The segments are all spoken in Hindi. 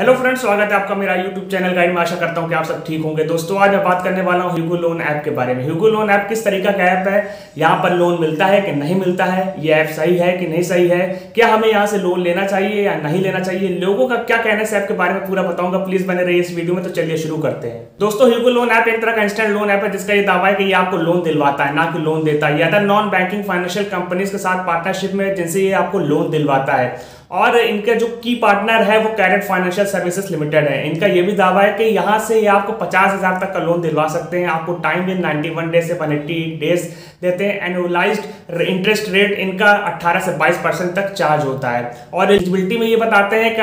हेलो फ्रेंड्स स्वागत है आपका मेरा यूट्यूब चैनल गाइड में आशा करता हूँ कि आप सब ठीक होंगे। दोस्तों, आज मैं बात करने वाला हूँ ह्यूगो लोन ऐप के बारे में। ह्यूगो लोन ऐप किस तरीका का ऐप है? यहाँ पर लोन मिलता है कि नहीं मिलता है? ये ऐप सही है कि नहीं सही है? क्या हमें यहाँ से लोन लेना चाहिए या नहीं लेना चाहिए? लोगों का क्या कहना है ऐप के बारे में पूरा बताऊँगा। प्लीज़ बने रहिए इस वीडियो में तो चलिए शुरू करते हैं। दोस्तों ह्यूगो लोन ऐप एक तरह का इंस्टेंट लोन ऐप है, जिसका ये दावा है कि ये आपको लोन दिलवाता है, ना कि लोन देता है। या नॉन बैंकिंग फाइनेंशियल कंपनीज़ के साथ पार्टनरशिप में जिनसे ये आपको लोन दिलवाता है। और इनके जो की पार्टनर है, वो कैरेट फाइनेंशियल सर्विसेज़ लिमिटेड है। इनका ये भी दावा है कि यहाँ से ये आपको पचास हज़ार तक का लोन दिलवा सकते हैं। आपको time in ninety one days से वन एट्टी डेज़ देते हैं। एनुअलाइज इंटरेस्ट रेट इनका 18 से 22 परसेंट तक चार्ज होता है। और एलिजिबिलिटी में ये बताते हैं कि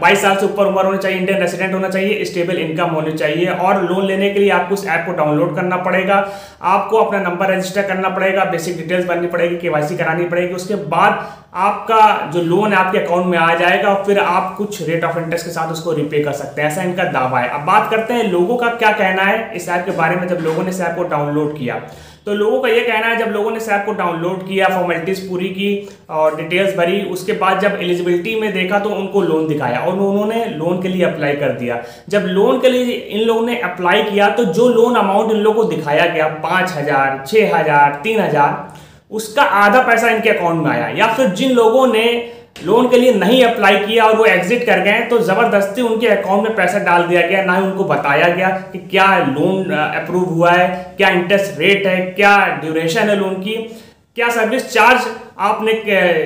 22 साल से ऊपर उम्र होनी चाहिए इंडियन रेसिडेंट होना चाहिए स्टेबल इनकम होनी चाहिए और लोन लेने के लिए आपको इस ऐप को डाउनलोड करना पड़ेगा। आपको अपना नंबर रजिस्टर करना पड़ेगा बेसिक डिटेल्स भरनी पड़ेगी के करानी पड़ेगी। उसके बाद आपका जो लोन है, आपके अकाउंट में आ जाएगा और फिर आप कुछ रेट ऑफ़ इंटरेस्ट के साथ उसको रिपे कर सकते हैं। ऐसा इनका दावा है। अब बात करते हैं लोगों का क्या कहना है इस ऐप के बारे में, जब लोगों ने इस ऐप को डाउनलोड किया। तो लोगों का ये कहना है, जब लोगों ने इस ऐप को डाउनलोड किया फॉर्मेलिटीज पूरी की और डिटेल्स भरी, उसके बाद जब एलिजिबिलिटी में देखा तो उनको लोन दिखाया और उन्होंने लोन के लिए अप्लाई कर दिया। जब लोन के लिए इन लोगों ने अप्लाई किया तो जो लोन अमाउंट इन लोगों को दिखाया गया, पाँच हज़ार छः हज़ार, तीन हज़ार, उसका आधा पैसा इनके अकाउंट में आया। या फिर जिन लोगों ने लोन के लिए नहीं अप्लाई किया और वो एग्जिट कर गए तो ज़बरदस्ती उनके अकाउंट में पैसा डाल दिया गया, ना ही उनको बताया गया कि क्या लोन अप्रूव हुआ है, क्या इंटरेस्ट रेट है, क्या ड्यूरेशन है लोन की, क्या सर्विस चार्ज आपने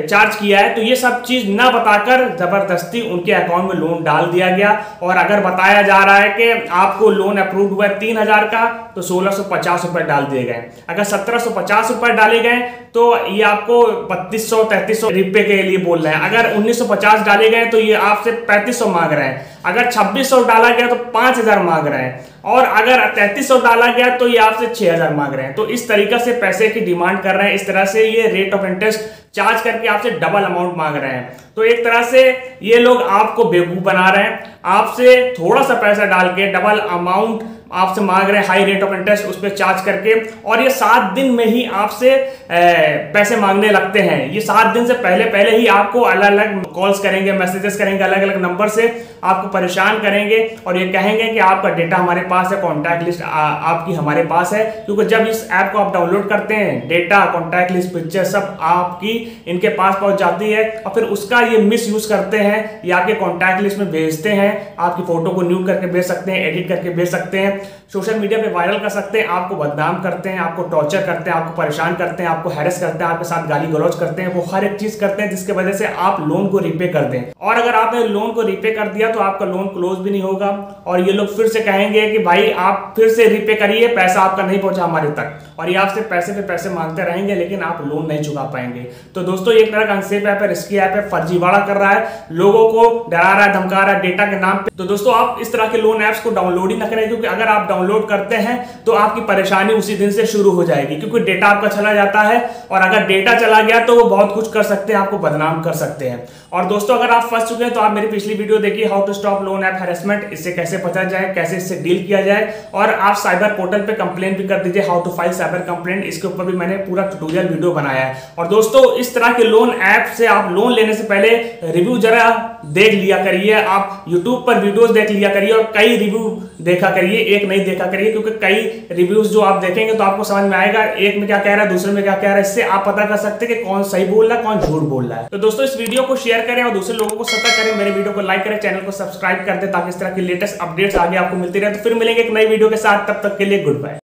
चार्ज किया है तो ये सब चीज़ ना बताकर ज़बरदस्ती उनके अकाउंट में लोन डाल दिया गया। और अगर बताया जा रहा है कि आपको लोन अप्रूव हुआ है तीन हज़ार का तो सोलह सौ पचास रुपए डाल दिए गए। अगर सत्रह सौ पचास रुपए डाले गए तो ये आपको बत्तीस सौ, तैतीस सौ रुपए के लिए बोल रहे हैं। अगर उन्नीस सौ पचास डाले गए तो ये आपसे पैंतीस सौ मांग रहे हैं। अगर छब्बीस सौ डाला गया तो पाँच हज़ार मांग रहे हैं। और अगर तैतीस सौ डाला गया तो ये आपसे छह हज़ार मांग रहे हैं। तो इस तरीके से पैसे की डिमांड कर रहे हैं। इस तरह से ये रेट ऑफ़ इंटरेस्ट चार्ज करके आपसे डबल अमाउंट मांग रहे हैं। तो एक तरह से ये लोग आपको बेवकूफ़ बना रहे हैं। आपसे थोड़ा सा पैसा डाल के डबल अमाउंट आपसे मांग रहे हैं हाई रेट ऑफ़ इंटरेस्ट उस पर चार्ज करके। और ये सात दिन में ही आपसे पैसे मांगने लगते हैं। ये सात दिन से पहले पहले ही आपको अलग अलग कॉल्स करेंगे मैसेजेस करेंगे अलग अलग नंबर से। आपको परेशान करेंगे और ये कहेंगे कि आपका डेटा हमारे पास है कॉन्टैक्ट लिस्ट आपकी हमारे पास है। क्योंकि जब इस ऐप को आप डाउनलोड करते हैं डेटा कॉन्टैक्ट लिस्ट पिक्चर सब आपकी इनके पास पहुँच जाती है और फिर उसका ये मिस यूज़ करते हैं, या आपके कॉन्टैक्ट लिस्ट में भेजते हैं। आपकी फ़ोटो को न्यू करके भेज सकते हैं एडिट करके भेज सकते हैं। सोशल मीडिया पे वायरल कर सकते हैं, आपको बदनाम करते हैं, आपको टॉर्चर करते हैं, आपको परेशान करते हैं, आपको हैरेस करते हैं, आपके साथ गाली गलौज करते हैं, वो हर एक चीज़ करते हैं, जिसके वजह से आप लोन को रिपे कर दें। और अगर आपने लोन को रिपे कर दिया तो आपका लोन क्लोज भी नहीं होगा और ये लोग फिर से कहेंगे कि भाई आप फिर से रिपे करिए, पैसा आपका नहीं पहुँचा हमारे तक। और ये आपसे पैसे पे पैसे मांगते रहेंगे, लेकिन आप लोन नहीं चुका पाएँगे। तो दोस्तों, एक तरह का अनसेफ ऐप है रिस्की ऐप है, फर्जीवाड़ा कर रहा है। लोगों को डरा रहा है, धमका रहा है डेटा के नाम पे। तो दोस्तों, आप इस तरह के लोन एप्स को डाउनलोड ही ना करें, क्योंकि अगर आप डाउनलोड करते हैं तो आपकी परेशानी उसी दिन से शुरू हो जाएगी, क्योंकि डेटा आपका चला जाता है। और अगर डेटा चला गया तो वो बहुत कुछ कर सकते हैं, आपको बदनाम कर सकते हैं। और दोस्तों, अगर आप फंस चुके हैं तो आप मेरी पिछली वीडियो देखिए how to stop loan app harassment इससे कैसे बचा जाए, कैसे इससे डील किया जाए, और आप साइबर पोर्टल पे कंप्लेन भी कर दीजिए how to file cyber complain इसके ऊपर भी मैंने पूरा ट्यूटोरियल वीडियो बनाया है। और दोस्तों, इस तरह के लोन ऐप से आप लोन लेने से पहले रिव्यू जरा देख लिया करिए, आप यूट्यूब पर वीडियोस देख लिया करिए और कई रिव्यू देखा करिए, एक नहीं देखा करिए, क्योंकि कई रिव्यूज़ जो आप देखेंगे तो आपको समझ में आएगा, एक में क्या कह रहा है, दूसरे में क्या कह रहा है, इससे आप पता कर सकते हैं कि कौन सही बोल रहा है, कौन झूठ बोल रहा है। तो दोस्तों, इस वीडियो को शेयर करें और दूसरे लोगों को सतर्क करें, मेरे वीडियो को लाइक करें चैनल को सब्सक्राइब कर दे ताकि इस तरह की लेटेस्ट अपडेट्स आगे आपको मिलती रहे। तो फिर मिलेंगे एक नई वीडियो के साथ। तब तक के लिए गुड बाय